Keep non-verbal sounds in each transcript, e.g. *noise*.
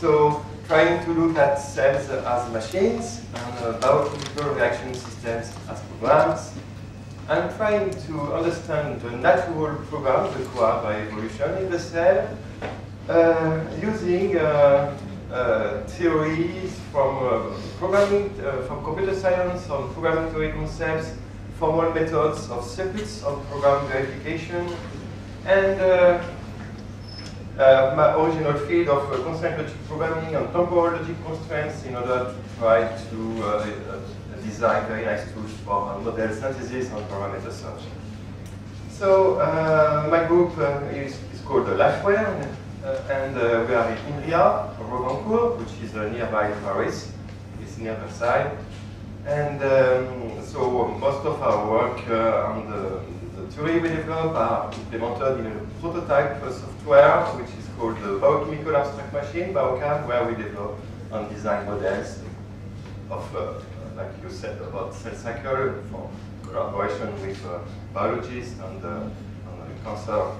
So trying to look at cells as machines and uh, biochemical reaction systems as programs, and trying to understand the natural program required by evolution in the cell uh, using uh, uh, theories from uh, programming, uh, from computer science on programming theory concepts, formal methods of circuits of program verification, and my original field of uh, constraint logic programming and temporal logic constraints in order to try to uh, uh, design very nice tools for model synthesis and parameter search. So uh, my group uh, is, is called Lifeware, and we are in Inria, Rocquencourt, which is nearby Paris. It's near Versailles. And um, so most of our work on the, theory we develop are implemented in a prototype software, which is called the Biochemical Abstract Machine, Biocham, where we develop and design models of, uh, like you said, about cell cycle for collaboration with uh, biologists and, uh, and cancer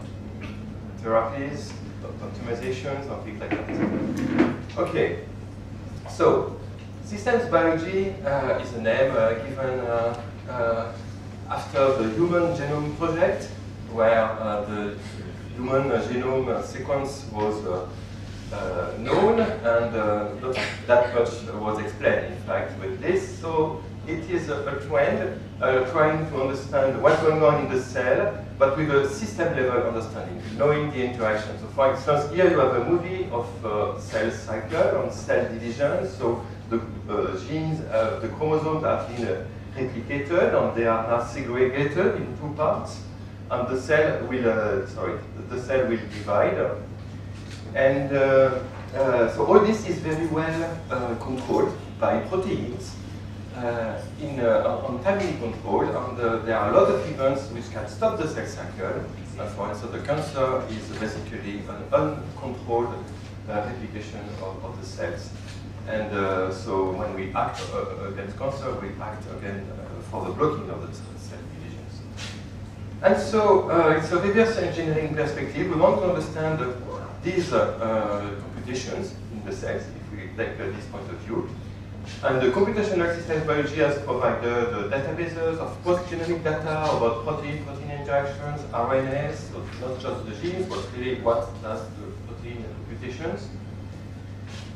therapies, optimizations, and things like that. Okay, so systems biology uh, is a name uh, given uh, after the Human Genome Project, where uh, the human genome sequence was uh, uh, known and uh, not that much was explained, in fact, with this. So it is a, a trend uh, trying to understand what's going on in the cell, but with a system level understanding, knowing the interaction. So for instance, here you have a movie of uh, cell cycle and cell division. So the genes, the chromosomes have been replicated and they are now segregated in two parts. And the cell will, uh, sorry, the cell will divide. And uh, uh, so all this is very well uh, controlled by proteins uh, in, uh, on timing control, and there are a lot of events which can stop the cell cycle. And for instance, the cancer is basically an uncontrolled replication of, of the cells. And uh, so when we act uh, against cancer, we act again uh, for the blocking of the cell divisions. And so uh, it's a reverse engineering perspective. We want to understand uh, these uh, uh, computations in the cells, if we take uh, this point of view. And the computational systems biology has provided uh, databases of post-genomic data about protein-protein interactions, RNAs, so not just the genes, but really what does the protein computations.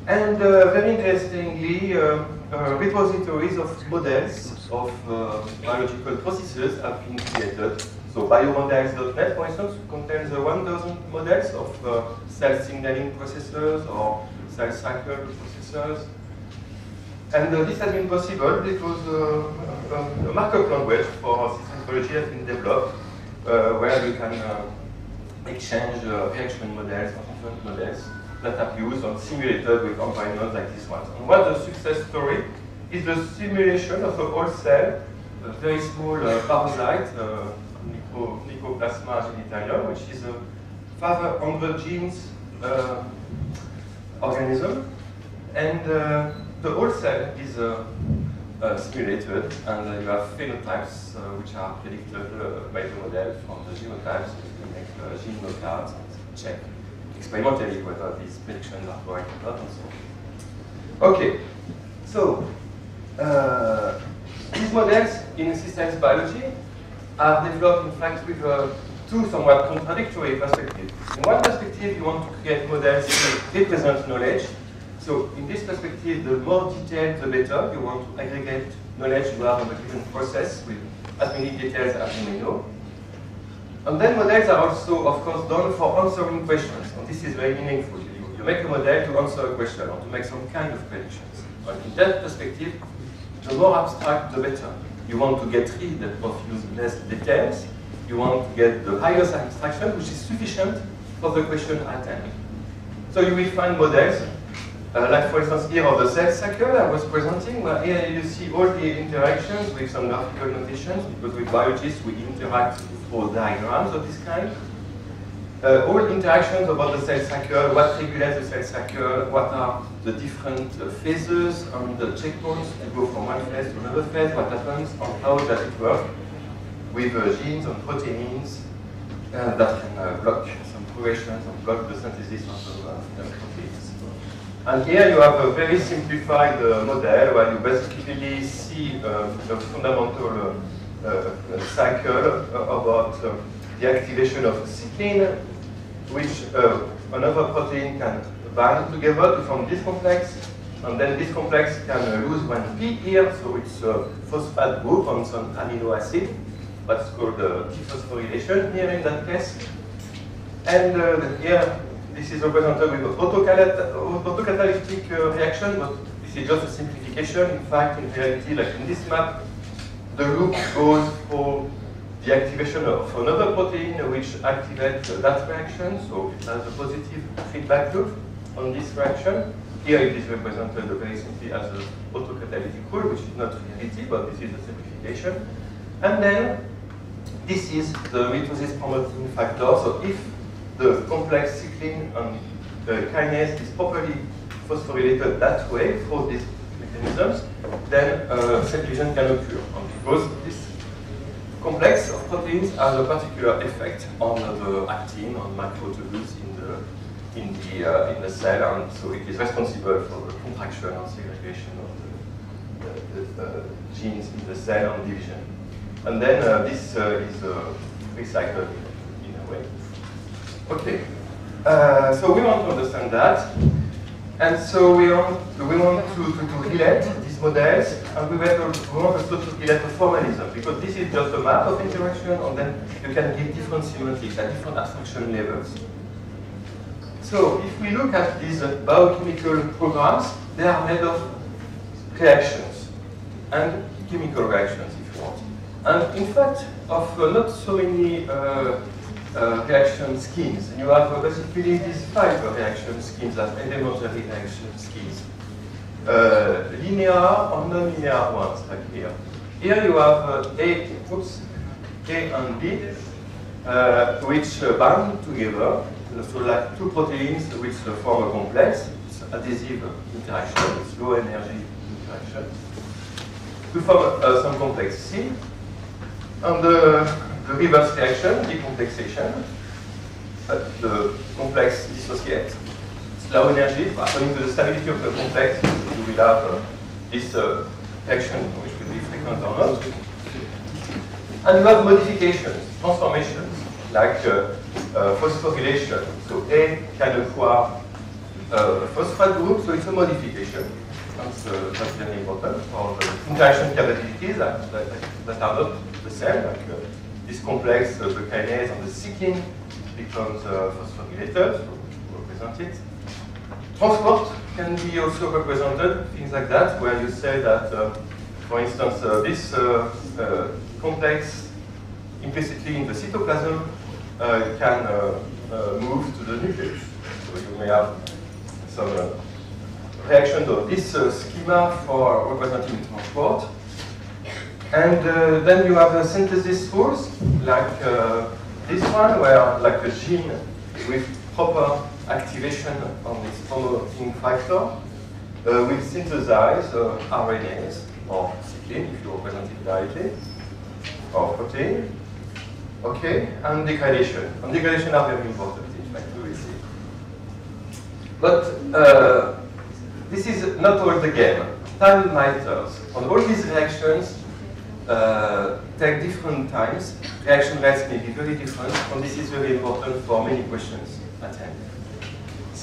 And uh, very interestingly, uh, uh, repositories of models of biological processes have been created. So biomodels.net, for instance, contains uh, 1,000 models of cell signaling processors or cell cycle processors. And uh, this has been possible because uh, a, markup language for systems biology has been developed uh, where you can exchange reaction models or different models that are used and simulated with environments like this one. And what the success story is the simulation of a whole cell, a very small uh, parasite, uh, Nico, Mycoplasma genitalium, which is a 500 genes uh, organism. And uh, the whole cell is uh, uh, simulated, and uh, you have phenotypes which are predicted by the model from the genotypes. You make uh, gene and check experimentally whether these predictions are correct or not, and so on. Okay, so uh, these models in systems biology are developed, in fact, with uh, two somewhat contradictory perspectives. In one perspective, you want to create models that represent knowledge. So in this perspective, the more detailed, the better. You want to aggregate knowledge you have on a given process with as many details as you may know. And then models are also, of course, done for answering questions. This is very meaningful. You, you make a model to answer a question or to make some kind of predictions. But in that perspective, the more abstract, the better. You want to get rid of useless details. You want to get the highest abstraction, which is sufficient for the question at hand. So you will find models, uh, like for instance here of the cell cycle I was presenting, where here you see all the interactions with some graphical notations, because with biologists we interact through diagrams of this kind. Uh, all interactions about the cell cycle, what regulates the cell cycle, what are the different uh, phases and the checkpoints to go from one phase to another phase, what happens, and how does it work with uh, genes and proteins uh, that can uh, block some operations and block the synthesis of the proteins. And here you have a very simplified uh, model where you basically see uh, the fundamental uh, uh cycle about uh, the activation of cyclin, which uh, another protein can bind together to form this complex, and then this complex can lose one P here, so it's a phosphate group on some amino acid, what's called uh, dephosphorylation here in that case. And here this is represented with autocatalytic uh, reaction, but this is just a simplification. In fact, in reality, like in this map, the loop goes for the activation of another protein which activates that reaction, so it has a positive feedback loop on this reaction. Here it is represented very simply as an autocatalytic rule, which is not reality, but this is a simplification. And then this is the mitosis promoting factor. So if the complex cyclin and the kinase is properly phosphorylated that way for these mechanisms, then uh, division can occur. And because this complex of proteins has a particular effect on the actin, on microtubules in the in the uh, in the cell, and so it is responsible for the contraction and segregation of the, the, the genes in the cell and division. And then uh, this uh, is uh, recycled in a way. Okay, uh, so we want to understand that. And so we want, we want to, to, to relate models, and we want, we want also to formalism, because this is just a map of interaction, and then you can give different semantics at different abstraction levels. So if we look at these biochemical programs, they are made of reactions, and chemical reactions, if you want. And in fact, of uh, not so many uh, uh, reaction schemes. You have uh, basically these five reaction schemes as elementary reaction schemes. Uh, linear or non-linear ones, like here. Here you have uh, A, oops, A and B, uh, which bind together. So like two proteins which form a complex. Adhesive interaction, it's low energy interaction. To form some complex C. And the reverse reaction, decomplexation, the complex dissociates. It's low energy, according to the stability of the complex, will have this reaction which will be frequent or not. And you have modifications, transformations, like uh, uh, phosphorylation. So A can acquire uh, phosphate group, so it's a modification. That's, uh, that's very important for the interaction capabilities that, that, that are not the same, like uh, this complex, uh, the kinase and the cyclin becomes uh, phosphorylated, so represent it. Transport can be also represented, things like that, where you say that, uh, for instance, uh, this uh, uh, complex implicitly in the cytoplasm can move to the nucleus. So you may have some reaction of this schema for representing transport. And uh, then you have a synthesis rules, like uh, this one, where like a gene with proper activation on its promoting factor uh, will synthesize uh, RNAs, or cyclin, if you represent it directly, or protein. Okay, and degradation. And degradation are very important, in fact, we will see. But uh, this is not all the game. Time matters. On all these reactions, uh, take different times. Reaction rates may be very different, and this is very important for many questions.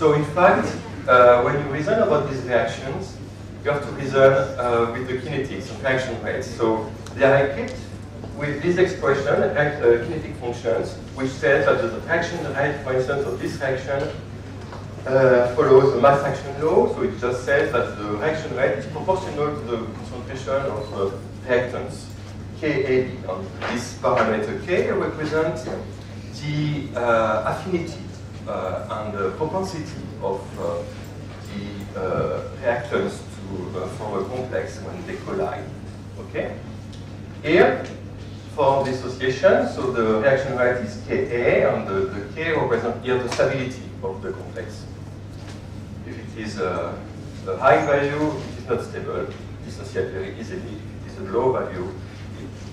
So in fact, uh, when you reason about these reactions, you have to reason uh, with the kinetics of reaction rates. So they are equipped with this expression, uh, kinetic functions, which says that the reaction rate, for instance, of this reaction uh, follows the mass action law. So it just says that the reaction rate is proportional to the concentration of uh, reactants. KAB. This parameter K represents the uh, affinity and the propensity of uh, the uh, reactants to uh, form a complex when they collide. Okay? Here, for dissociation, so the reaction rate is Ka, and the, the K represents here the stability of the complex. If it is a, a high value, it is not stable, it dissociates very easily. If it is a low value,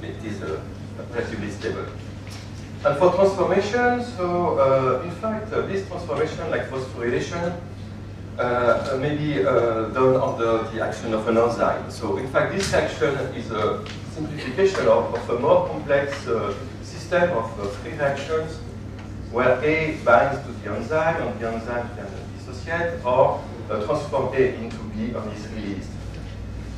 it is uh, relatively stable. And for transformation, so uh, in fact, uh, this transformation, like phosphorylation, uh, may be uh, done under the action of an enzyme. So in fact, this action is a simplification of, of a more complex uh, system of uh, three reactions where A binds to the enzyme and the enzyme can dissociate or transform A into B and is released.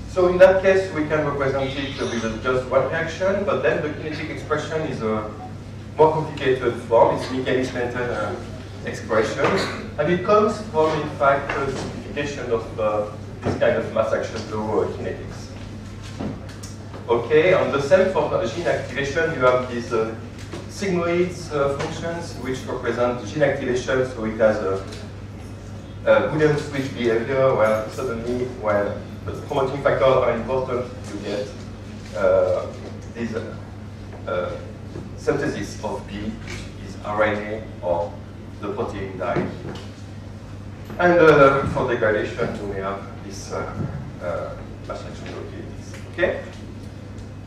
So in that case, we can represent it with just one reaction, but then the kinetic expression is a more complicated form. It's Michaelis-Menten uh, expression, and it comes from, in fact, the simplification of uh, this kind of mass action law uh, kinetics. Okay, on the same for gene activation, you have these uh, sigmoid uh, functions which represent gene activation, so it has a, a Boolean switch behavior where suddenly, when the promoting factors are important, you get uh, this uh, synthesis of B, which is RNA or the protein dye. And uh, for degradation, may have this uh, uh, Okay?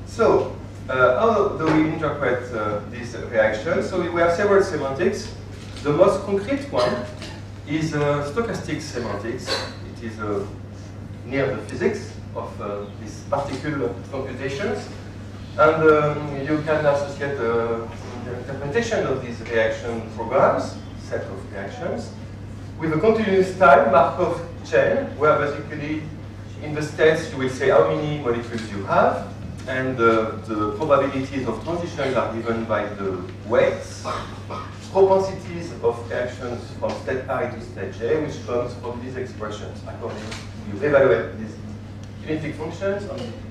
So, uh, how do we interpret uh, this reaction? So we have several semantics. The most concrete one is uh, stochastic semantics. It is near the physics of these particle computations. And um, you can associate the interpretation of these reaction programs set of reactions with a continuous time Markov chain, where basically in the states you will say how many molecules you have, and uh, the probabilities of transitions are given by the weights, propensities of reactions from state I to state J, which comes from these expressions. According, you evaluate these kinetic functions,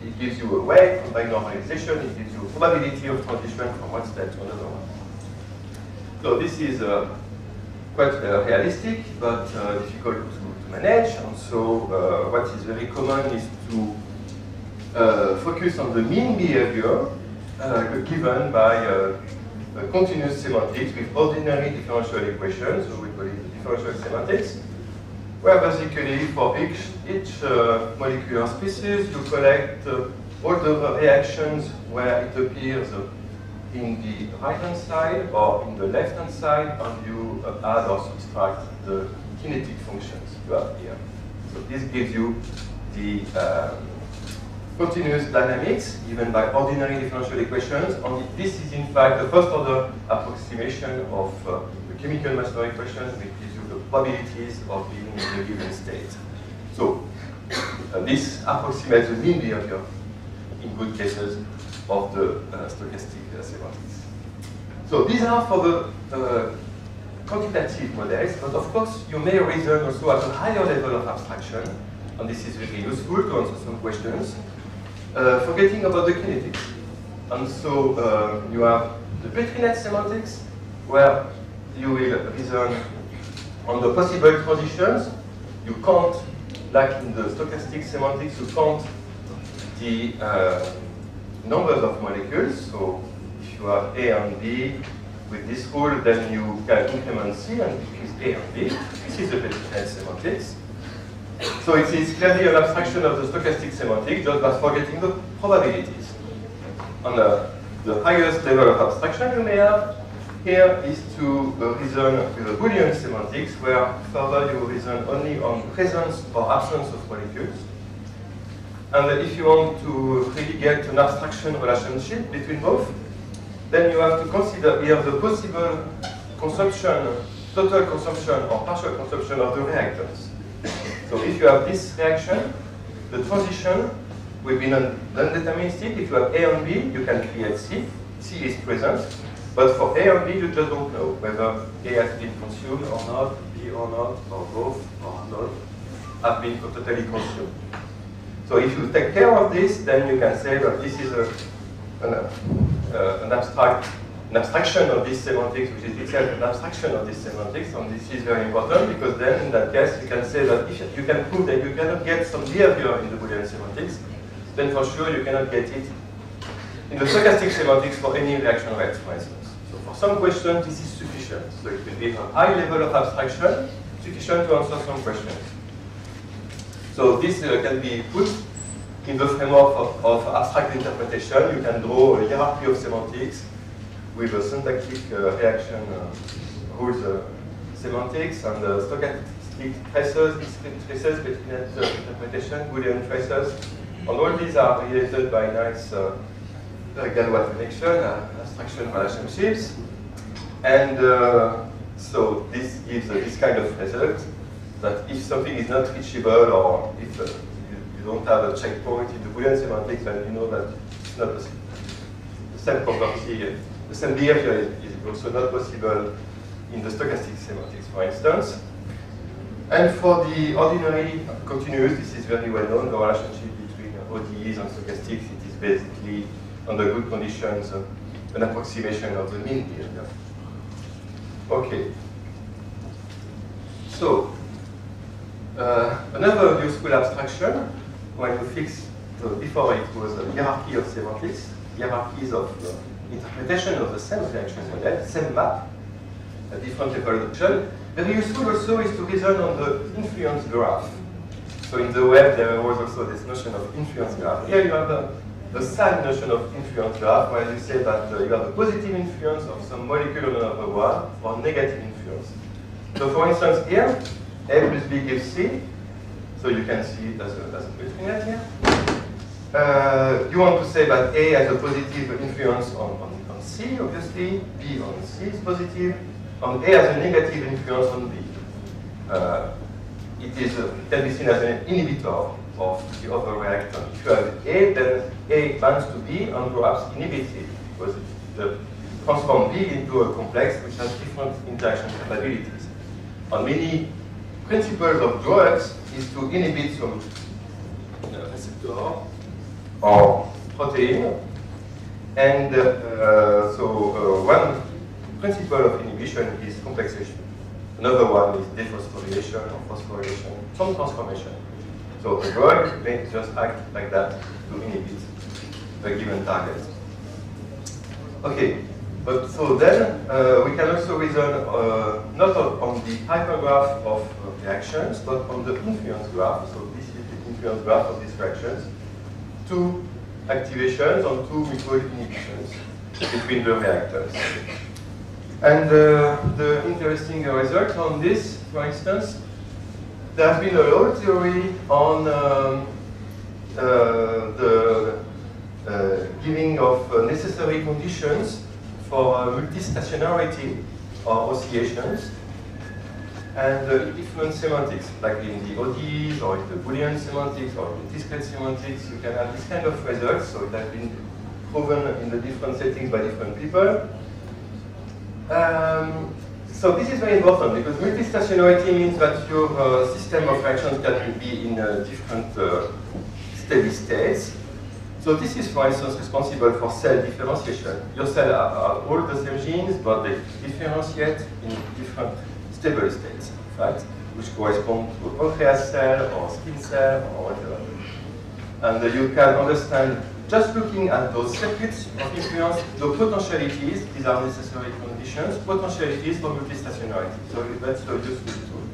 it gives you a weight, by normalization, it gives you a probability of transition from one state to another one. So this is uh, quite uh, realistic, but uh, difficult to, to, manage. And so uh, what is very common is to focus on the mean behavior given by continuous semantics with ordinary differential equations, so we call it differential semantics, where basically for each, each uh, molecular species you collect uh, all the reactions where it appears in the right-hand side or in the left-hand side, and you add or subtract the kinetic functions you have here. So this gives you the um, continuous dynamics given by ordinary differential equations, and this is in fact the first order approximation of uh, the chemical master equation, which probabilities of being in a given state. So uh, this approximates the mean behavior in good cases of the uh, stochastic uh, semantics. So these are for the uh, quantitative models, but of course you may reason also at a higher level of abstraction, and this is really useful to answer some questions, uh, forgetting about the kinetics. And so uh, you have the Petri net semantics, where you will reason on the possible transitions. You count, like in the stochastic semantics, you count the uh, numbers of molecules. So if you have A and B with this rule, then you can increment C and decrease A and B. This is the Petri semantics. So it is clearly an abstraction of the stochastic semantics, just by forgetting the probabilities. And uh, the highest level of abstraction you may have here is to reason with a Boolean semantics, where further you reason only on presence or absence of molecules. And if you want to really get an abstraction relationship between both, then you have to consider here the possible consumption, total consumption or partial consumption of the reactants. So if you have this reaction, the transition will be non-deterministic. If you have A and B, you can create C. C is present. But for A and B, you just don't know whether A has been consumed or not, B or not, or both, or none have been totally consumed. So if you take care of this, then you can say that this is a, an, uh, an abstract an abstraction of this semantics, which is itself an abstraction of this semantics, and this is very important because then in that case you can say that if you can prove that you cannot get some behavior in the Boolean semantics, then for sure you cannot get it in the stochastic semantics for any reaction rates, for instance. Some questions, this is sufficient. So it will be a high level of abstraction, sufficient to answer some questions. So this uh, can be put in the framework of, of, abstract interpretation. You can draw a hierarchy of semantics with a syntactic uh, reaction rules semantics and stochastic traces, discrete traces between interpretation, Boolean traces. And all these are related by nice uh, Galois connection, uh, abstraction relationships. And uh, so this gives uh, this kind of result that if something is not reachable or if uh, you, you, don't have a checkpoint in the Boolean semantics, then you know that it's not possible. The same property, the same behavior is, is also not possible in the stochastic semantics, for instance. And for the ordinary continuous, this is very well known, the relationship between ODEs and stochastics, it is basically, under good conditions, uh, an approximation of the mean behavior. Okay. So, uh, another useful abstraction, when you fix, the, before it was a hierarchy of semantics, hierarchies of uh, interpretation of the same reaction model, same map, a different evolution. Very useful also is to reason on the influence graph. So in the web, there was also this notion of influence graph. Here you have the, the same notion of influence graph, where you say that uh, you have a positive influence of some molecule on another one, or negative influence. So for instance, here, A plus B gives C. So you can see it as a, as a here. Uh, you want to say that A has a positive influence on, on, on C, obviously, B on C is positive. positive, and A has a negative influence on B. Uh, it is it can be seen as an inhibitor of the other reactant. If you have A, then A binds to B and perhaps inhibits it because it transforms B into a complex which has different interaction capabilities. And many principles of drugs is to inhibit some receptor or protein. And uh, so uh, one principle of inhibition is complexation. Another one is dephosphorylation or phosphorylation, some transformation. So the drug may just act like that to inhibit the given target. Okay, but so then uh, we can also reason uh, not on the hypergraph of uh, reactions, but on the influence graph. So this is the influence graph of these reactions. Two activations on two mutual inhibitions between the reactors. And uh, the interesting result on this, for instance, there has been a lot of theory on um, uh, the uh, giving of uh, necessary conditions for multistationarity or oscillations and uh, different semantics, like in the ODEs or in the Boolean semantics or in discrete semantics, you can have this kind of results. So it has been proven in the different settings by different people. Um, so this is very important because multistationarity means that your uh, system of reactions can be in uh, different uh, steady states. So this is, for instance, responsible for cell differentiation. Your cells are, all the same genes, but they differentiate in different stable states, fact, which correspond to a pancreas cell or skin cell or whatever. And uh, you can understand just looking at those circuits of influence, the potentialities, these are necessary conditions, potentialities for stationary. So that's a useful tool.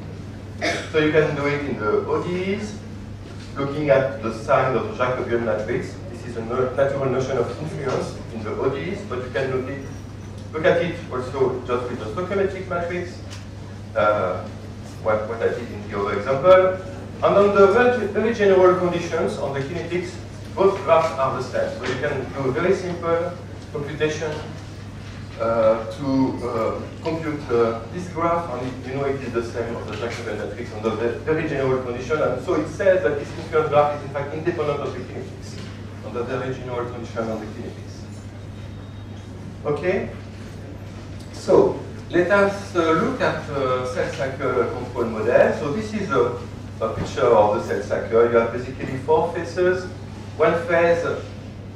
So you can do it in the ODEs, looking at the sign of the Jacobian matrix. This is a natural notion of influence in the ODEs, but you can look, it, look at it also just with the stoichiometric matrix, uh, what, what I did in the other example. And on the very, very general conditions on the kinetics, both graphs are the same. So you can do a very simple computation to uh, compute uh, this graph, and you know it is the same of the Jacobian matrix under the very general condition. And so it says that this influence graph is in fact independent of the kinetics, under the very general condition on the kinetics. Okay? So, let us uh, look at uh, cell cycle control model. So this is a, a picture of the cell cycle. You have basically four phases one phase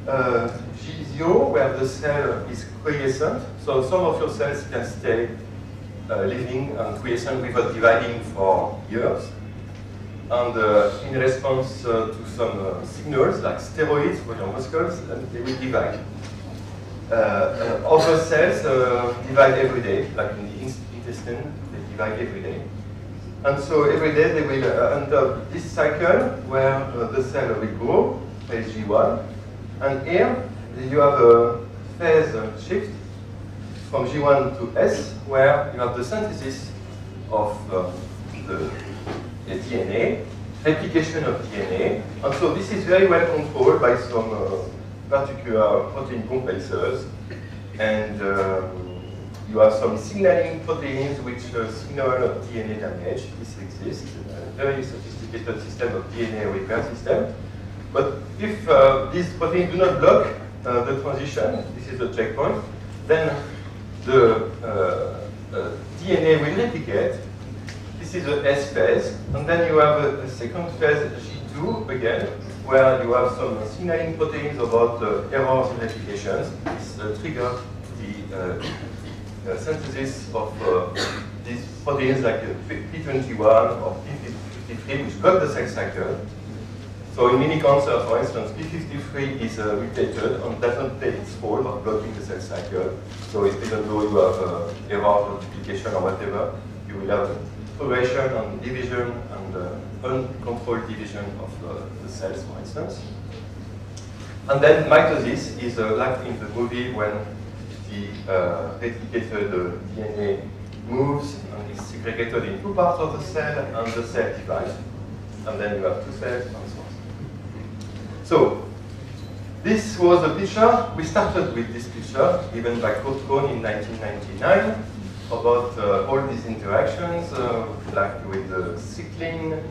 uh, G0, where the cell is quiescent. So some of your cells can stay uh, living and quiescent without dividing for years. And uh, in response uh, to some uh, signals, like steroids for your muscles, they will divide. Uh, other cells divide every day, like in the intestine, they divide every day. And so every day they will enter this cycle where the cell will grow, phase G1. And here, you have a phase shift from G1 to S, where you have the synthesis of uh, the, the, DNA, replication of DNA, and so this is very well controlled by some uh, particular protein complexes, and um, you have some signaling proteins which uh, signal DNA damage. This exists, a very sophisticated system of DNA repair system. But if uh, these proteins do not block uh, the transition, this is the checkpoint, then the uh, uh, DNA will replicate. This is the S phase, and then you have a, a second phase G2 again, where you have some signaling proteins about uh, errors in replications. This uh, trigger the uh, synthesis of these proteins like P21 or P53, which block the cell cycle. So in many cancers, for instance, P53 is uh, mutated and doesn't take its role of blocking the cell cycle. So even though you have uh, error multiplication or whatever, you will have progression and division and uh, uncontrolled division of uh, the cells, for instance. And then mitosis is uh, like in the movie when the uh, replicated DNA moves and is segregated in two parts of the cell and the cell divides. And then you have two cells so this was a picture. We started with this picture given by Kurt Kohn in 1999 about uh, all these interactions, uh, like with the cyclin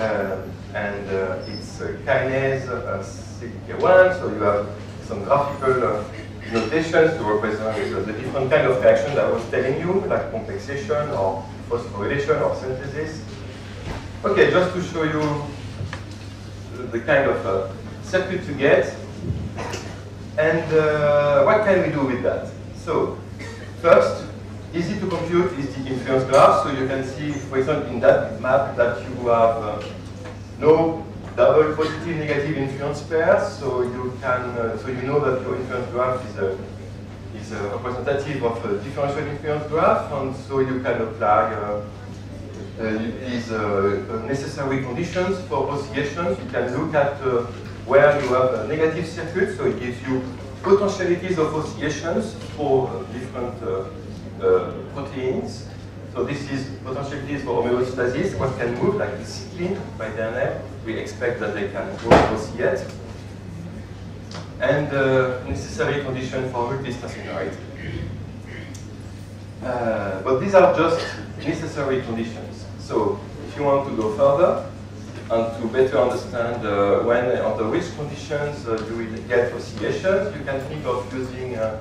uh, and uh, its uh, kinase uh, CDK1. So you have some graphical notations to represent the different kind of reactions I was telling you, like complexation or phosphorylation or synthesis. Okay, just to show you the kind of circuit to get. And uh, what can we do with that? So, first, easy to compute is the influence graph. So you can see, for example, in that map that you have uh, no double positive negative influence pairs. So you can, uh, so you know that your influence graph is a is a representative of a differential influence graph, and so you can apply uh, uh, these uh, necessary conditions for oscillations. You can look at where you have a negative circuit, so it gives you potentialities of oscillations for different uh, uh, proteins. So this is potentialities for homeostasis, what can move, like the cyclin by name. We expect that they can oscillate. And uh, necessary condition for multistationarity. Uh, but these are just necessary conditions. So if you want to go further, and to better understand uh, when, under which conditions uh, we get oscillations, you can think of using uh,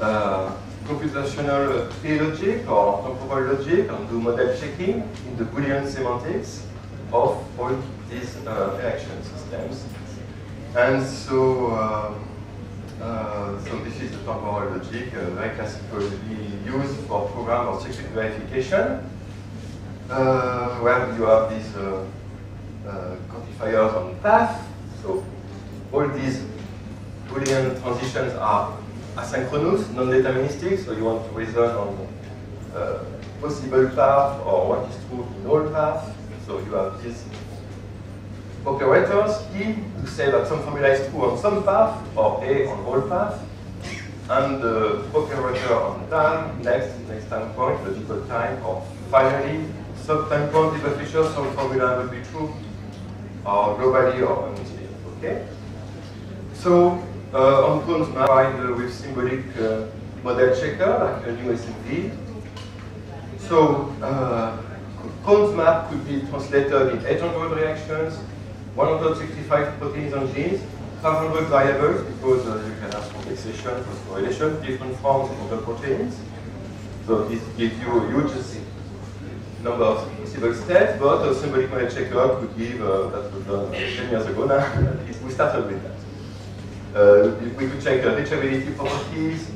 uh computational tree logic or temporal logic and do model checking in the Boolean semantics of all these uh, reaction systems. And so, uh, so this is the temporal logic, very classically used for program or circuit verification, where you have these uh, quantifiers on path. So all these Boolean transitions are asynchronous, non-deterministic, so you want to reason on uh, possible path or what is true in all paths. So you have these operators, E, to say that some formula is true on some path, or A on all paths, and the operator on time, next, next time point, logical time, or finally, some-time point if a some formula will be true or globally or on okay? So uh, on map, uh, with symbolic uh, model checker, like a NuSMV. So uh, map could be translated in 800 reactions, 165 proteins and genes, 500 variables, because uh, you can have complexation, phosphorylation, different forms of the proteins. So this gives you a huge number of possible states, but a symbolic model checker could give, uh, that was done 10 years ago now, we started with that. Uh, we could check the reachability properties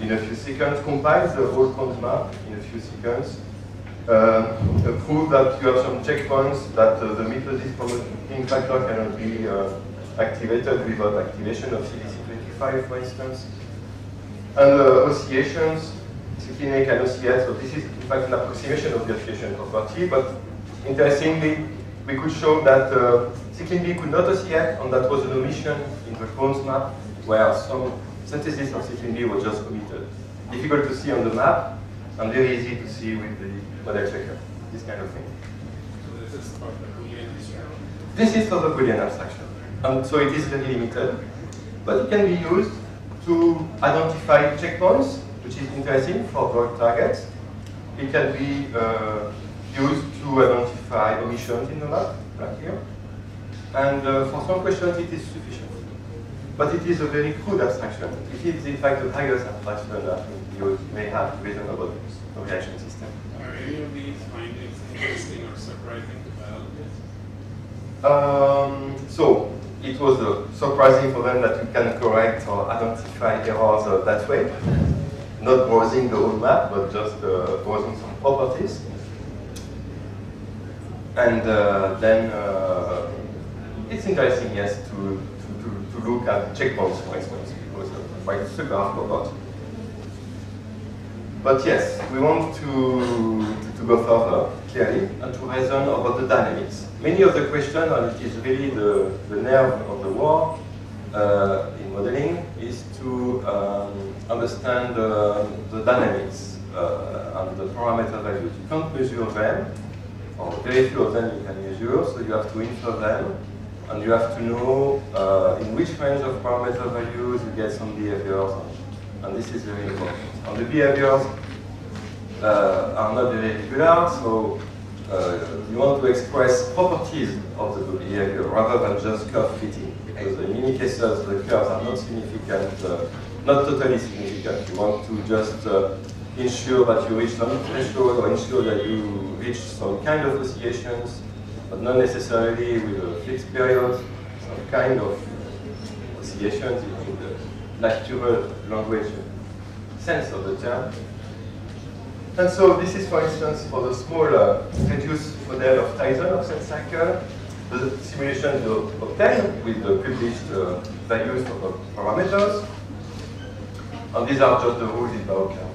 in a few seconds, compile the whole Kohn's map in a few seconds, uh, prove that you have some checkpoints that uh, the mitosis promoting factor cannot be uh, activated without activation of CDC25, for instance, and uh, oscillations cyclinic and OCS. So this is in fact an approximation of the oscillation property, but interestingly, we could show that uh, cyclin B could not oscillate, and that was an omission in the Kohn's map, where some synthesis of cyclin B was just omitted. difficult to see on the map and very easy to see with the model checker, this kind of thing. So this is for the Boolean abstraction? This is for the Boolean abstraction. And so it is very limited, but it can be used to identify checkpoints, which is interesting for drug targets. It can be uh, used to identify omissions in the map, like here. And uh, for some questions, it is sufficient. But it is a very crude abstraction. It is, in fact, the highest abstraction that you may have written about the reaction system. Are any of these findings interesting or surprising to biologists? Um, so, it was uh, surprising for them that you can correct or identify errors uh, that way. Not browsing the whole map, but just uh, browsing some properties. And uh, then uh, it's interesting, yes, to, to, to, to look at checkpoints, for instance, because uh, quite super about. But yes, we want to, to, go further, clearly, and to reason about the dynamics. Many of the questions, and it is really the, the nerve of the war uh, in modeling, is to um, understand uh, the dynamics uh, and the parameter values. You can't measure them, or very few of them you can measure, so you have to infer them, and you have to know uh, in which range of parameter values you get some behaviors, and this is very important. And the behaviors uh, are not very regular, so uh, you want to express properties of the behavior rather than just curve fitting. Because in many cases, the curves are not significant, uh, not totally significant. You want to just uh, ensure that you reach some threshold or ensure that you reach some kind of oscillations, but not necessarily with a fixed period, some kind of oscillations in the natural language sense of the term. And so this is, for instance, for the small uh, reduced model of Tyson cell cycle, the simulation you obtain with the published uh, values of the parameters. And these are just the rules in Biocham,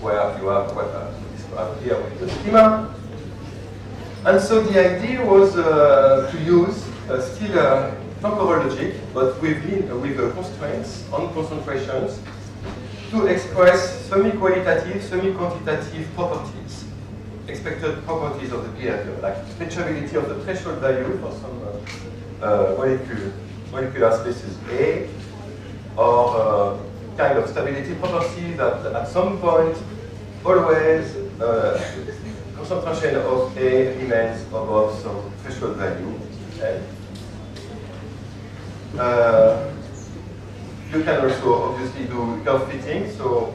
where you have what I described? Here with the schema. And so the idea was uh, to use uh, still a temporal logic, but with, with uh, constraints on concentrations to express semi-qualitative, semi-quantitative properties, expected properties of the behavior, like stretchability of the threshold value for some uh, uh, molecule, molecular species A, or uh, kind of stability property that at some point always uh, concentration of A remains above some threshold value. Uh, you can also obviously do curve fitting. So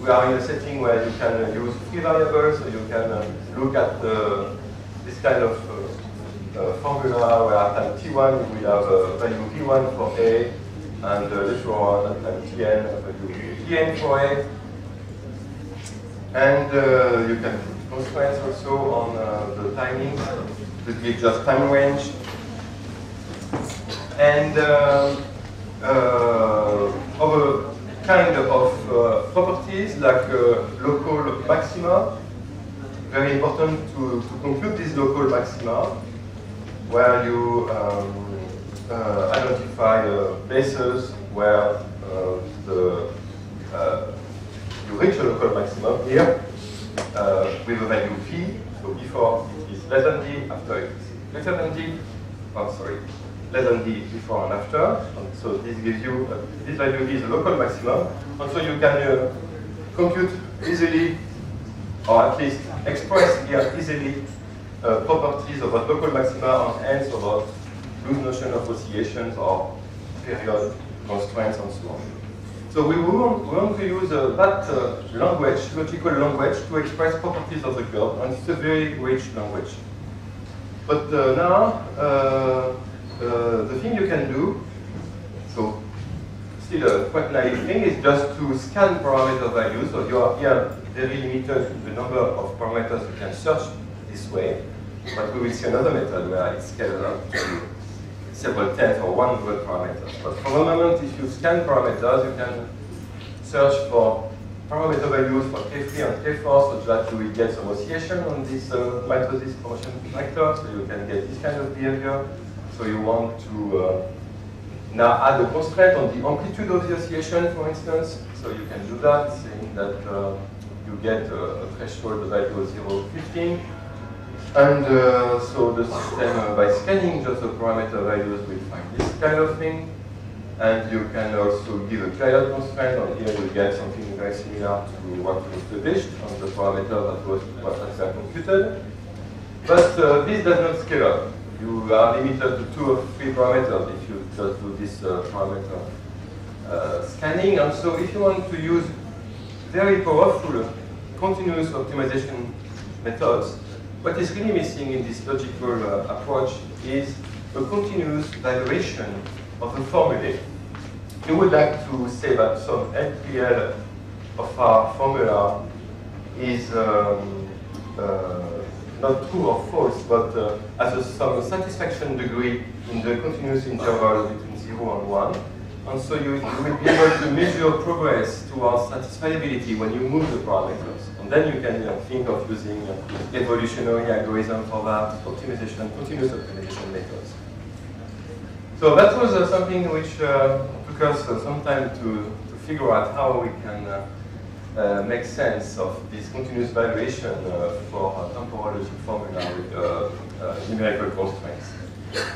we are in a setting where you can use free variables, so you can uh, look at uh, this kind of uh, formula where at time t1 we have a value v1 for A, and uh, later on at time tn a value tn A. And uh, you can put constraints also on uh, the timings to give just time range. And uh, of a kind of uh, properties like uh, local maxima. Very important to, to compute these local maxima where you um, uh, identify uh, places where uh, the, you reach a local maximum here with a value p. So before it is less than d, after it is greater than d. Oh, sorry, less than d before and after. And so this gives you, uh, this value is a local maximum. And so you can uh, compute easily, or at least express here easily, uh, properties about local maxima and hence about loose notion of oscillations or period constraints and so on. So we want, we want to use uh, that uh, language, logical language, to express properties of the curve, and it's a very rich language. But uh, now, uh, the thing you can do, so still a quite naive thing, is just to scan parameter values. So you are here very limited in the number of parameters you can search this way. But we will see another method where it scales up several tens or 100 parameters. But for the moment, if you scan parameters, you can search for parameter values for K3 and K4 so that you will get some oscillation on this uh, mitosis promotion factor, so you can get this kind of behavior. So you want to uh, now add a constraint on the amplitude of the oscillation, for instance. So you can do that, saying that uh, you get a, a threshold value of 0, 15. And uh, so the system, uh, by scanning just the parameter values, will find this kind of thing. And you can also give a period constraint, and here you get something very similar to what was published on the parameter that was, was computed. But uh, this does not scale up. You are limited to two or three parameters if you just do this uh, parameter uh, scanning. And so if you want to use very powerful continuous optimization methods, what is really missing in this logical uh, approach is a continuous valuation of the formulae. You would like to say that some LTL of our formula is um, uh, not true or false, but uh, has a, some satisfaction degree in the continuous interval between 0 and 1. And so you, you will be able to measure progress towards satisfiability when you move the parameters. And then you can think of using uh, evolutionary algorithm for that, optimization, continuous optimization methods. So that was uh, something which uh, took us uh, some time to, to figure out how we can uh, uh, make sense of this continuous valuation for temporal logic formula with numerical constraints.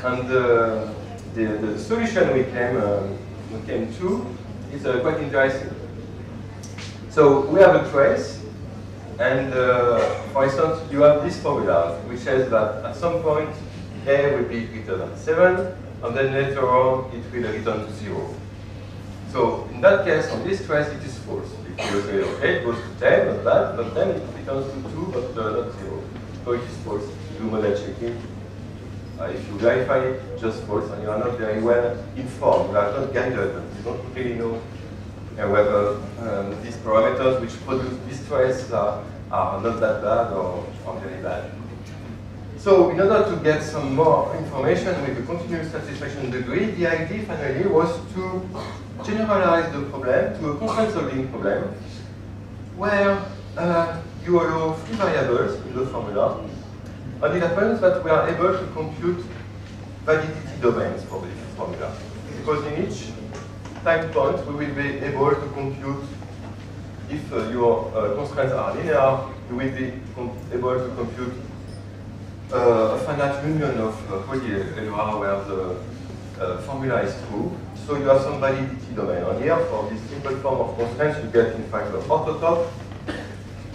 And the, the solution we came, we came to is quite interesting. So we have a trace, and for instance, you have this formula, which says that at some point, a will be greater than 7, and then later on it will return to zero. So in that case, on this trace, it is false. If you say, okay, it goes to 10, not bad, but then it returns to 2, but uh, not 0. So it is false. You Do model checking. Uh, if you verify it, just false, and you are not very well informed, you are not guided, you don't really know uh, whether um, these parameters which produce trace are, are not that bad or, or very bad. So in order to get some more information with the continuous satisfaction degree, the idea finally was to generalize the problem to a constraint solving problem where uh, you allow three variables in the formula and it happens that we are able to compute validity domains for this formula. Because in each time point we will be able to compute if uh, your uh, constraints are linear, you will be able to compute uh, a finite union of uh, where the uh, formula is true. So you have some validity domain. And here, for this simple form of constraints, you get in fact the orthotope.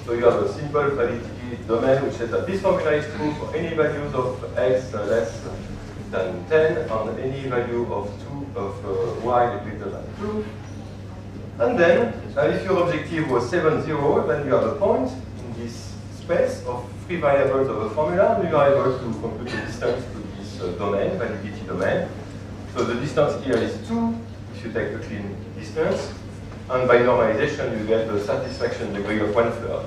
So you have a simple validity domain which says that this formula is true for any values of x less than 10 and any value of 2 of uh, y greater than 2. And then, uh, if your objective was 7, 0, then you have a point in this space of three variables of a formula, and you are able to compute the distance to this uh, domain, validity domain. So the distance here is 2, if you take Euclidean distance. And by normalization, you get the satisfaction degree of one third.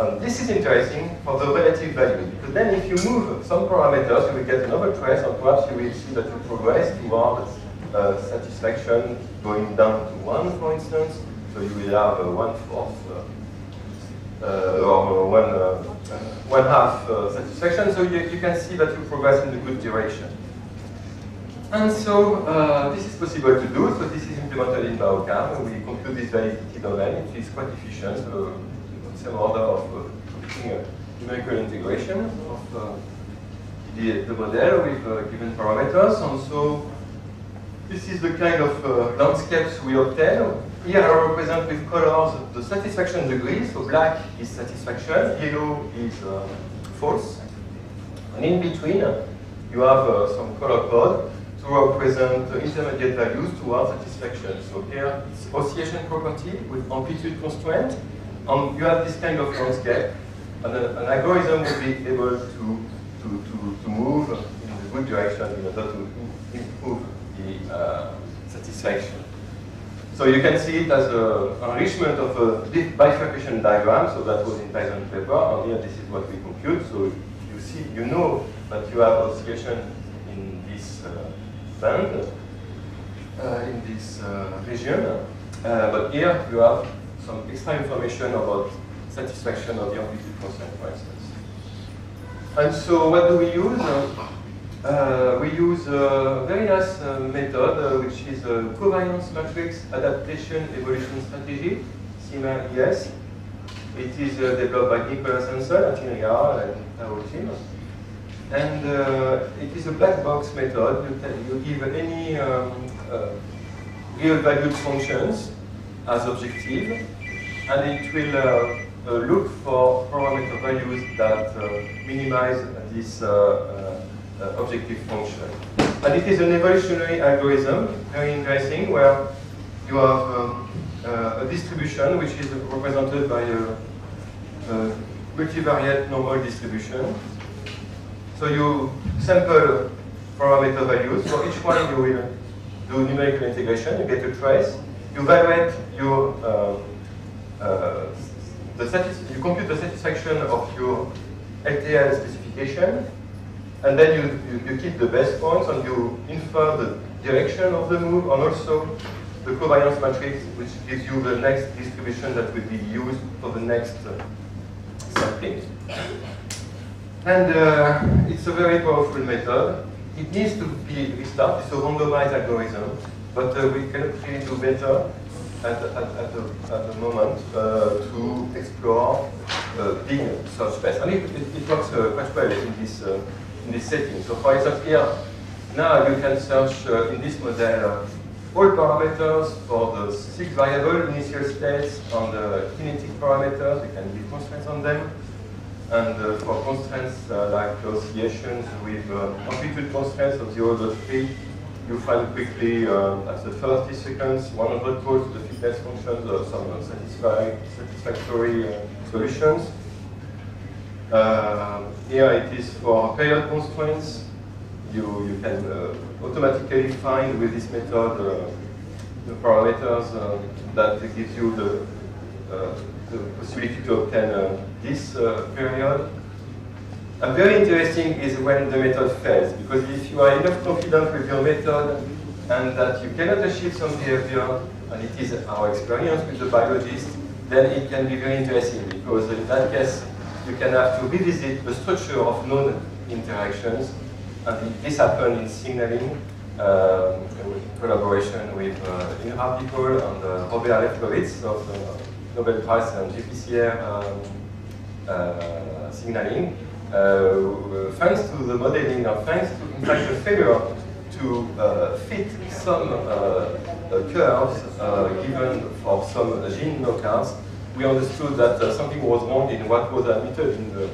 And this is interesting for the relative value, because then if you move some parameters, you will get another trace, and perhaps you will see that you progress towards uh, satisfaction going down to 1, for instance. So you will have a one-fourth uh, uh, or one, uh, one half uh, satisfaction. So you, you can see that you progress in the good direction. And so uh, this is possible to do. So this is implemented in Biocham. We compute this validity domain. It is quite efficient. So same order of uh, numerical integration of uh, the, the model with given parameters. And so this is the kind of landscapes we obtain here I represent with colors the satisfaction degree. So black is satisfaction, yellow is uh, false. And in between, uh, you have uh, some color code to represent intermediate values towards satisfaction. So here it's oscillation property with amplitude constraint. And you have this kind of landscape. And an algorithm will be able to, to, to, to move in the good direction in order to improve the uh, satisfaction. So you can see it as an enrichment of a bifurcation diagram, so that was in Python paper, and here this is what we compute. So you see, you know that you have oscillation in this uh, band, uh, in this uh, region, uh, but here you have some extra information about satisfaction of the amplitude constraint, for instance. And so what do we use? uh, we use a very nice uh, method, uh, which is a covariance matrix adaptation evolution strategy, CMA-ES. It is uh, developed by Nicolas Hansen at INRIA and our team. And uh, it is a black box method. You, you give any um, uh, real valued functions as objective, and it will uh, look for parameter values that minimize this objective function. And it is an evolutionary algorithm, very interesting, where you have um, uh, a distribution which is represented by a, a multivariate normal distribution. So you sample parameter values. For each one you will do numerical integration, you get a trace. You evaluate your uh, uh, the you compute the satisfaction of your LTL specification, and then you, you, you, keep the best points and you infer the direction of the move and also the covariance matrix which gives you the next distribution that will be used for the next uh, sampling. And uh, it's a very powerful method. It needs to be restarted. It's a randomized algorithm, but uh, we can really do better at, at, at, the, at the moment uh, to explore uh, big search space. And it, it, it works uh, quite well in this in this setting. So for example, here, now you can search uh, in this model uh, all parameters for the six variable initial states on the kinetic parameters. You can give constraints on them. And uh, for constraints uh, like oscillations with uh, amplitude constraints of 0.3, you find quickly uh, the 30 seconds 100 poles to the fitness functions or some satisfactory solutions. Uh, here it is for period constraints. You, you can uh, automatically find with this method uh, the parameters uh, that gives you the, uh, the possibility to obtain uh, this period. And very interesting is when the method fails, because if you are enough confident with your method and that you cannot achieve some behavior, and it is our experience with the biologist, then it can be very interesting, because in that case, you can have to revisit the structure of known interactions. And this happened in signaling in collaboration with uh, INRA people and uh, Robert Lefkowitz of the Nobel Prize and GPCR um, uh, signaling. Uh, thanks to the modeling and thanks to, in fact, the failure to uh, fit some uh, uh curves uh, given for some gene knockouts we understood that uh, something was wrong in what was admitted in the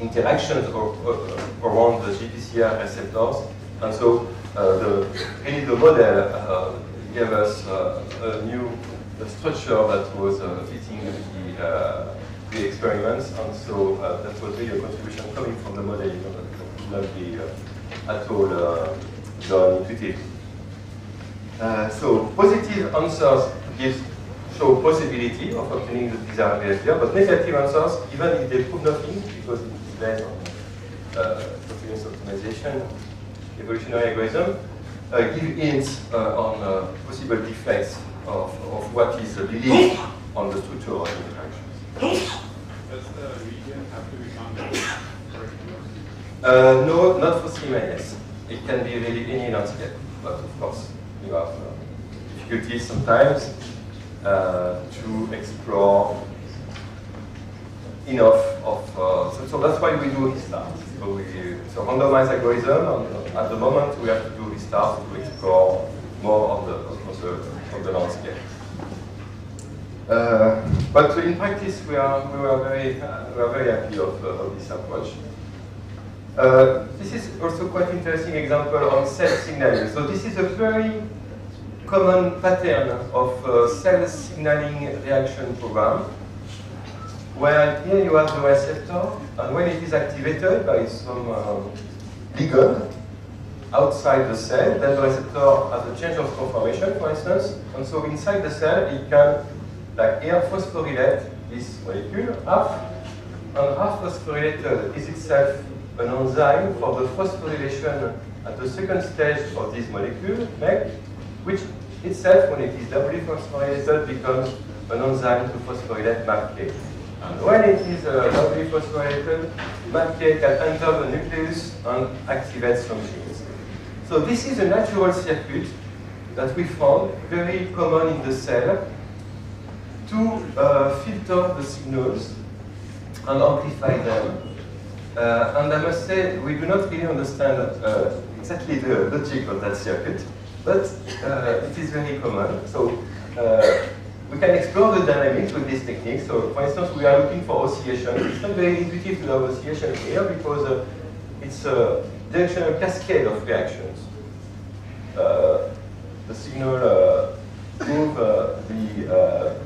interactions or, around the GPCR receptors. And so the, really the model gave us a new structure that was fitting the, the experiments. And so that was really a contribution coming from the model, not be at all done intuitively. so positive answers gives show possibility of obtaining the desired behavior, but negative answers, even if they prove nothing, because it is based on uh, continuous optimization, evolutionary algorithm, uh, give hints uh, on uh, possible defects of, of what is believed on the structure of. Does the region have to uh, no, not for CMA-ES. It can be really any landscape, but of course you have uh, difficulties sometimes. Uh, to explore enough of, uh, so, so, that's why we do restart. So we, so randomized algorithm, and at the moment we have to do restart to explore more of the, of the, of the landscape. Uh, but in practice, we are we were very uh, we are very happy of, uh, of this approach. Uh, this is also quite interesting example on cell signaling. So this is a very common pattern of uh, cell signaling reaction program, where here you have the receptor, and when it is activated by some uh, ligand outside the cell, then the receptor has a change of conformation, for instance, and so inside the cell it can, like here, phosphorylate this molecule, Raf, and Raf phosphorylated is itself an enzyme for the phosphorylation at the second stage of this molecule, MEK, which itself, when it is doubly phosphorylated, becomes an enzyme to phosphorylate MAPK. And when it is uh, doubly phosphorylated, MAPK can enter the nucleus and activate some genes. So this is a natural circuit that we found very common in the cell to uh, filter the signals and amplify them. Uh, and I must say, we do not really understand uh, exactly the logic of that circuit, but it is very common. So we can explore the dynamics with this technique. So for instance, we are looking for oscillation. It's not very intuitive to have oscillation here because uh, it's a directional cascade of reactions. Uh, the signal uh, move the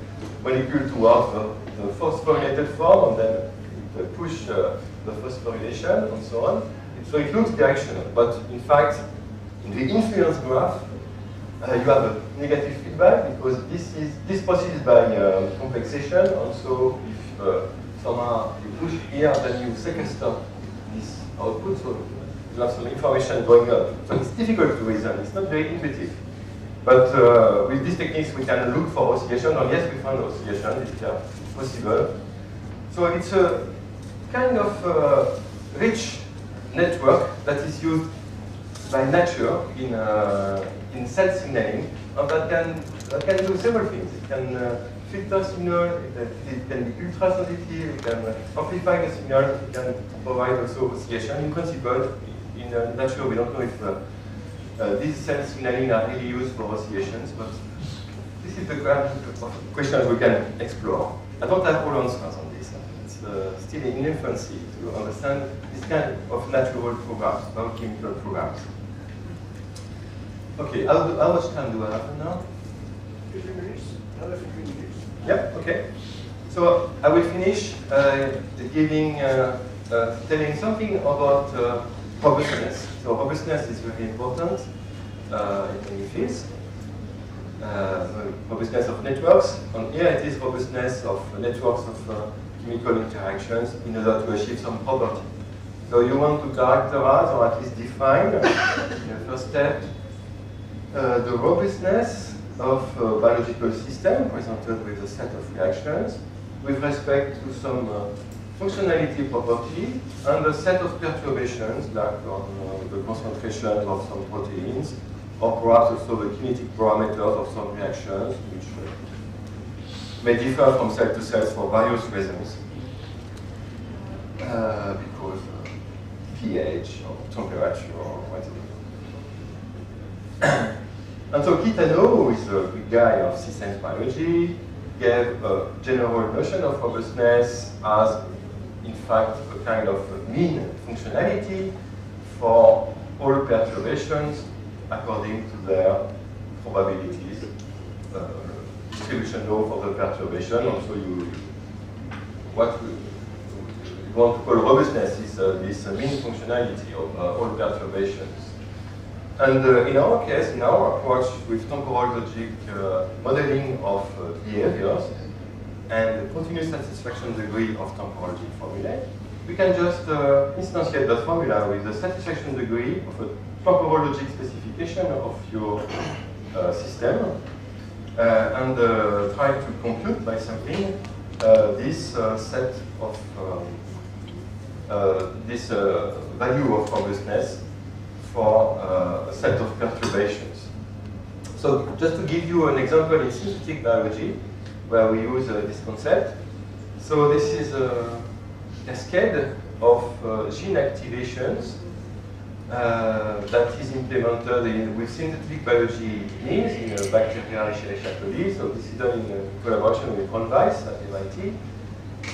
molecule towards the, the, phosphorylated form and then it push the phosphorylation and so on. So it looks directional, but in fact, in the influence graph, uh, you have a negative feedback because this is this process by uh, complexation. Also, if uh, somehow you push here, then you second sequester this output, so you have some information going up. So it's difficult to reason. It's not very intuitive. But uh, with these techniques, we can look for oscillation, and yes, we found oscillation. If It's uh, possible. So it's a kind of uh, rich network that is used by nature in in cell signaling, and that can, that can do several things. It can uh, filter signal, it, it, can be ultra sensitive, it can amplify the signal, it can provide also oscillation. In principle, in uh, nature, we don't know if uh, uh, these cell signaling are really used for oscillations, but this is the kind of questions we can explore. I don't have all answers on this. It's uh, still in infancy to understand this kind of natural programs, biochemical programs. Okay, how, do, how much time do I have now? 15 minutes, another 15 minutes. Yep, okay. So I will finish uh, giving, uh, uh, telling something about uh, robustness. So robustness is very important uh, in many fields. Uh, robustness of networks, and here it is robustness of networks of chemical interactions in order to achieve some property. So you want to characterize or at least define in *coughs* the first step uh, the robustness of a biological system presented with a set of reactions with respect to some uh, functionality property and a set of perturbations like uh, the concentration of some proteins or perhaps also the kinetic parameters of some reactions which uh, may differ from cell to cell for various reasons uh, because pH or temperature or whatever. *coughs* And so Kitano, who is a guy of systems biology, gave a general notion of robustness as, in fact, a kind of mean functionality for all perturbations according to their probabilities. Uh, distribution law for the perturbation. Also, you what we, you want to call robustness is uh, this mean functionality of uh, all perturbations. And uh, in our case, in our approach with temporal logic uh, modeling of uh, behaviors and the continuous satisfaction degree of logic formulae, we can just uh, instantiate the formula with the satisfaction degree of a temporal logic specification of your uh, system uh, and try to compute by sampling this set of um, this value of robustness for uh, a set of perturbations. So just to give you an example in synthetic biology, where we use uh, this concept. So this is a cascade of uh, gene activations uh, that is implemented in, with synthetic biology means in uh, bacteria Escherichia. So this is done in collaboration with Ron at MIT,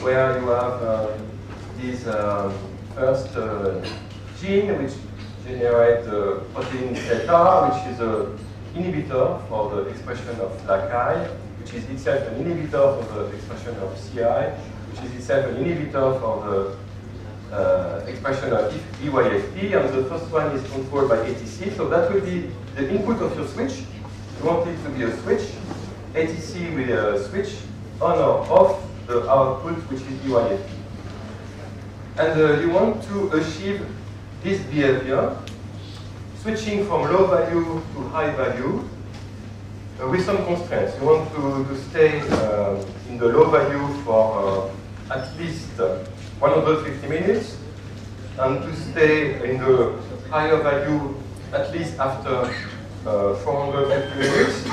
where you have uh, this um, first gene which generates protein delta, which is an inhibitor for the expression of LACI, which is itself an inhibitor for the expression of CI, which is itself an inhibitor for the uh, expression of EYFP, and the first one is controlled by ATC. So that will be the input of your switch. You want it to be a switch. ATC will uh, switch on or off the output, which is EYFP. And uh, you want to achieve this behavior, switching from low value to high value, with some constraints. You want to, to stay uh, in the low value for at least uh, 150 minutes and to stay in the higher value at least after uh, 450 minutes.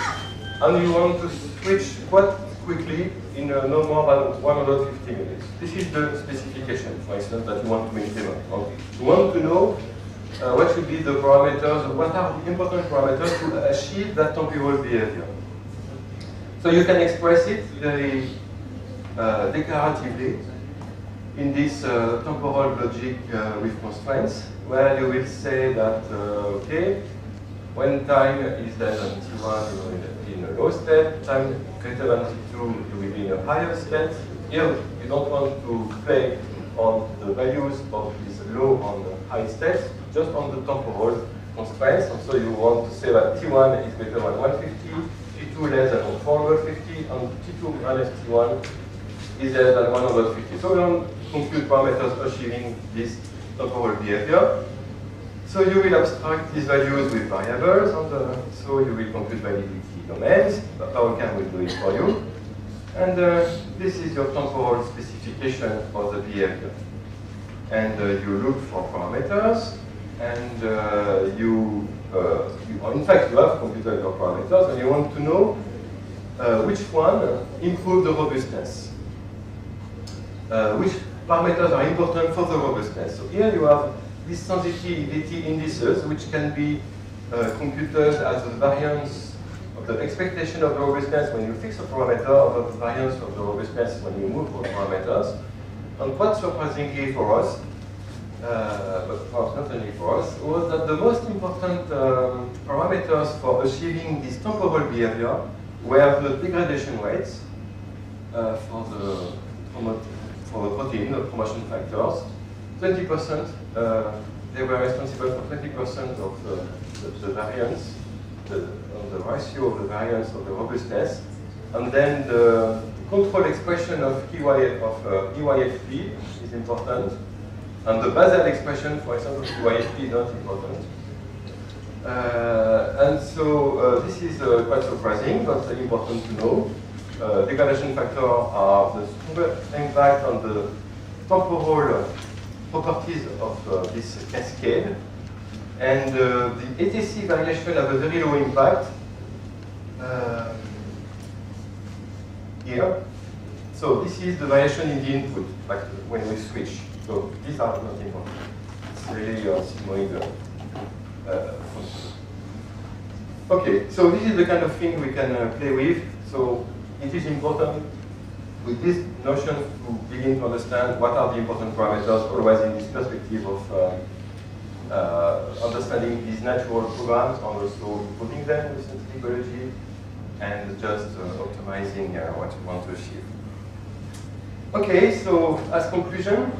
And you want to switch quite quickly in uh, no more than 150 minutes. This is the specification, for instance, that you want to implement. You want to know uh, what should be the parameters, what are the important parameters to achieve that temporal behavior. So you can express it very uh, declaratively in this uh, temporal logic uh, with constraints, where you will say that, uh, okay, when time is less than t1, you will be in a low state, time greater than t2, you will be in a higher state. Here, you don't want to play on the values of this low and high states, just on the temporal constraints. And so you want to say that T1 is greater than 150, T2 less than 450, and T2 minus T1 is less than 150. So we don't compute parameters achieving this temporal behavior. So you will abstract these values with variables, and uh, so you will compute validity domains. Biocham will do it for you. And uh, this is your temporal specification for the behavior. And uh, you look for parameters, and uh, you, uh, you, in fact, you have computed your parameters, and you want to know uh, which one improve the robustness. Uh, which parameters are important for the robustness. So here you have these sensitivity indices, which can be uh, computed as a variance of the expectation of the robustness when you fix a parameter, or the variance of the robustness when you move the parameters. And quite surprisingly for us, uh, but perhaps not only for us, was that the most important um, parameters for achieving this temporal behavior were the degradation rates uh, for the for the protein, the promotion factors. 20%, uh, they were responsible for 20% of the, the, the variance, the, the ratio of the variance of the robustness. And then the control expression of, EY, of uh, EYFP is important. And the basal expression, for example, is not important. Uh, and so uh, this is uh, quite surprising, but important to know. Uh, degradation factor are the strongest impact on the temporal properties of uh, this cascade. And uh, the ATC variation have a very low impact here. So this is the variation in the input, like when we switch. So these are not important. It's really a sigmoid uh. Okay, so this is the kind of thing we can uh, play with. So it is important with this notion to begin to understand what are the important parameters, otherwise in this perspective of uh, uh, understanding these natural programs and also improving them with ecology and just uh, optimizing uh, what you want to achieve. Okay, so as conclusion,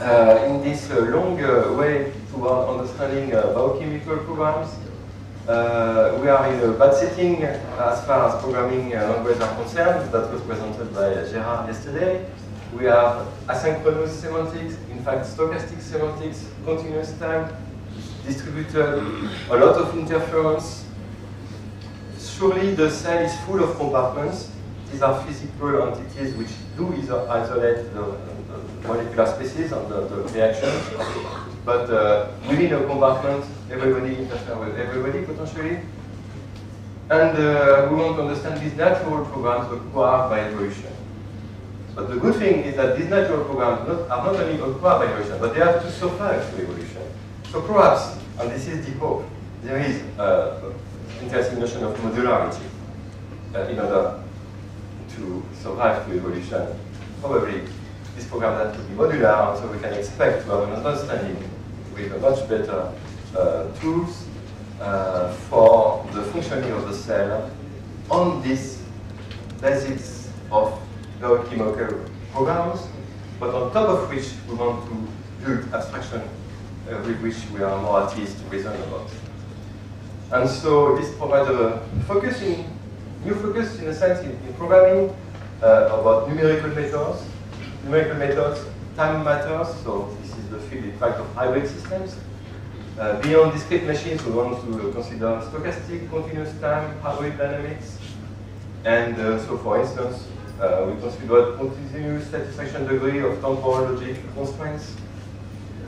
in this uh, long uh, way toward understanding biochemical programs, we are in a bad setting as far as programming languages are concerned. That was presented by Gerard yesterday. We have asynchronous semantics, in fact stochastic semantics, continuous time, distributed, a lot of interference. Surely the cell is full of compartments these are physical entities which do isolate the molecular species and the, the reaction. But uh, within a compartment, everybody interferes with everybody potentially. And uh, we want to understand these natural programs acquired by evolution. But the good thing is that these natural programs not, are not only acquired by evolution, but they have to survive through evolution. So perhaps, and this is the hope, there is an interesting notion of modularity uh, in order to survive to evolution, probably this program has to be modular, so we can expect to have an understanding with a much better uh, tools uh, for the functioning of the cell on this basis of biochemical programs, but on top of which we want to build abstraction uh, with which we are more at ease to reason about. And so this provides a focus in new focus in a sense in, in programming uh, about numerical methods. Numerical methods, time matters, so this is the field in fact of hybrid systems. Uh, beyond discrete machines, we want to consider stochastic, continuous time, hybrid dynamics. And uh, so for instance, Uh, we consider continuous satisfaction degree of temporal logic constraints.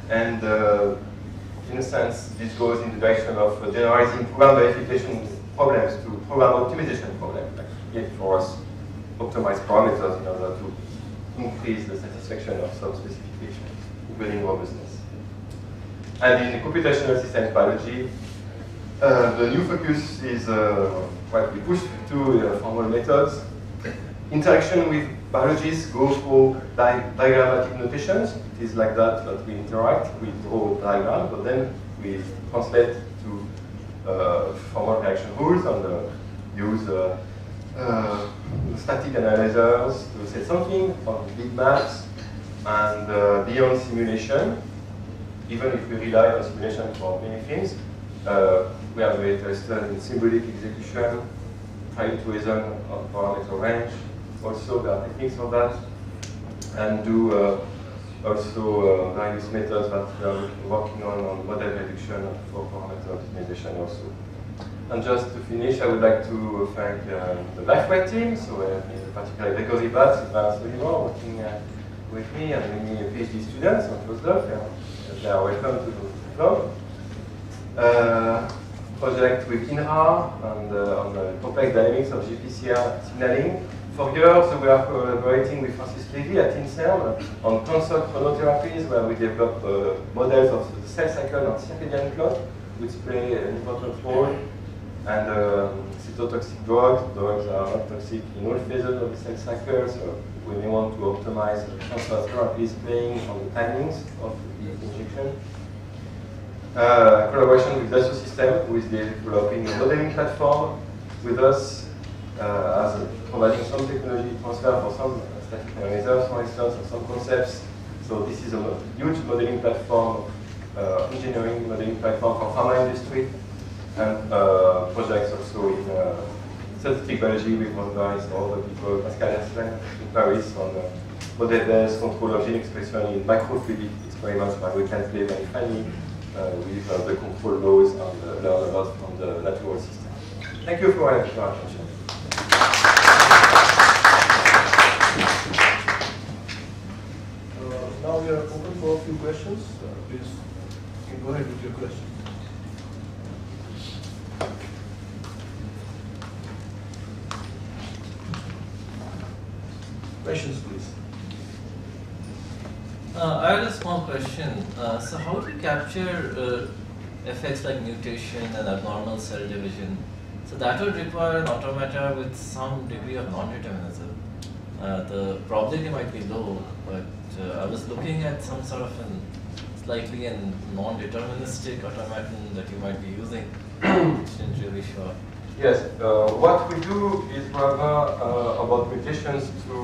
And uh, in a sense, this goes in the direction of generalizing program verification problems to program optimization problems, like for us optimize parameters in order to increase the satisfaction of some specifications, building robustness. And in computational systems biology, uh, the new focus is uh, what we push to uh, formal methods. Interaction with biologists go through di diagrammatic notations. It is like that that we interact. We draw diagrams, but then we translate to uh, formal reaction rules and uh, use uh, static analyzers to say something on big maps and uh, beyond simulation, even if we rely on simulation for many things, uh, we are very interested in symbolic execution, trying to reason on parameter range. Also, there are techniques for that, and do uh, also uh, various methods that we are working on on model reduction for parameter optimization also. And just to finish, I would like to thank uh, the Lifeware team, so uh, in particular Gregory Batt, Sylvain Soliman, working uh, with me, and many PhD students on postdoc. they are welcome to the club. Uh, project with INRA and uh, on the complex dynamics of GPCR signaling. For years, we are collaborating with Francis Lévi at INSERM on consult chronotherapies, where we develop uh, models of the cell cycle on circadian clock, which play an important role and um, cytotoxic drugs, drugs are not toxic in all phases of the cell cycle, so we may want to optimize the transfer therapies playing on the timings of the injection. Uh, collaboration with Dassault Systèmes, who is developing a modeling platform with us uh, as providing some technology transfer for some static analyzers, for instance, or some concepts. So this is a huge modeling platform, uh, engineering modeling platform for pharma industry and uh, projects also in uh, biology with one guys or other people, Pascal Hersen in Paris on uh, model-based control of gene expression in microfluidic experiments where we can play very funny uh, with uh, the control laws and uh, learn a lot from the natural system. Thank you for your attention. now we are open for a few questions. please, you can go ahead with your question. Questions, please. Uh, I had a small question. Uh, so how do you capture uh, effects like mutation and abnormal cell division? So that would require an automata with some degree of non-determinism. Uh, the probability might be low, but uh, I was looking at some sort of an slightly a non-deterministic automaton that you might be using, *coughs* which didn't really show Yes, uh, what we do is rather uh, about mutations to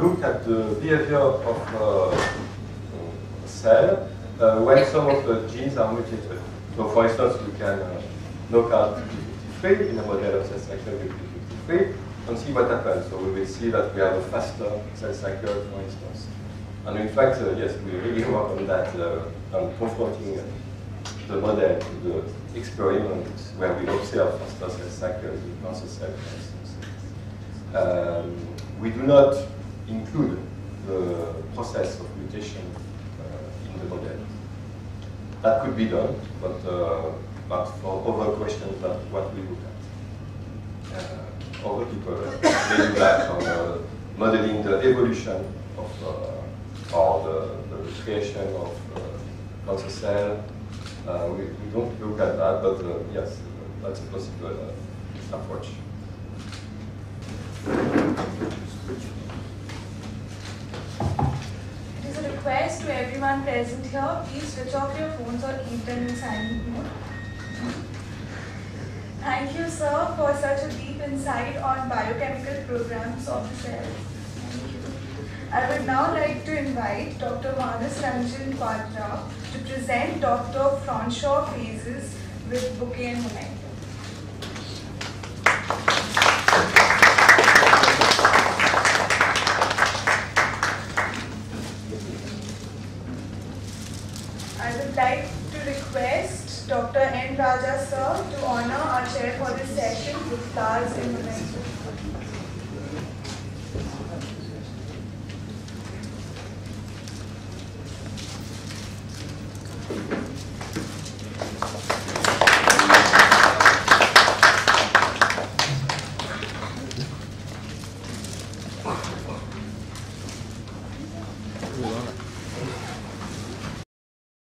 look at the behavior of cell uh, when some of the genes are mutated. So for instance, we can uh, knock out p53 in a model of cell cycle with p53 and see what happens. So we will see that we have a faster cell cycle, for instance. And in fact, yes, we really *laughs* work on that, on confronting the model to the experiment where we observe faster cell cycles with cancer cell, for instance. Um, we do not include the process of mutation uh, in That could be done, but, uh, but for other questions that what we look at. Uh, other people uh, may do that on uh, modeling the evolution of uh, or the, the creation of cancer cell uh, we, we don't look at that, but uh, yes, that's a possible uh, approach. It is a to everyone present here, please switch off your phones or keep them in silent mode. Thank you, sir, for such a deep insight on biochemical programs of the cells. I would now like to invite Dr. Manas Ranjan Quadra to present Dr. François Fages with bouquet and momentum. I would like to request Dr. N. Raja sir to honor our